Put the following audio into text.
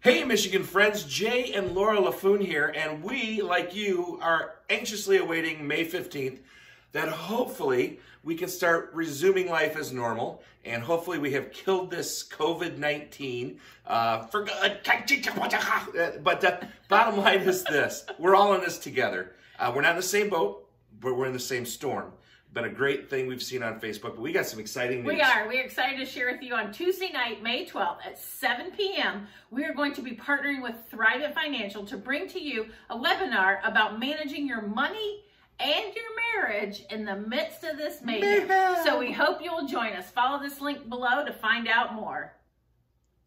Hey, Michigan friends, Jay and Laura Laffoon here, and we, like you, are anxiously awaiting May 15th that hopefully we can start resuming life as normal, and hopefully we have killed this COVID-19 uh, for good. But the bottom line is this, we're all in this together. Uh, we're not in the same boat, but we're in the same storm been a great thing we've seen on Facebook, but we got some exciting news. We are. We're excited to share with you on Tuesday night, May 12th at 7 p.m. We are going to be partnering with Thrivent Financial to bring to you a webinar about managing your money and your marriage in the midst of this mayhem. So we hope you'll join us. Follow this link below to find out more.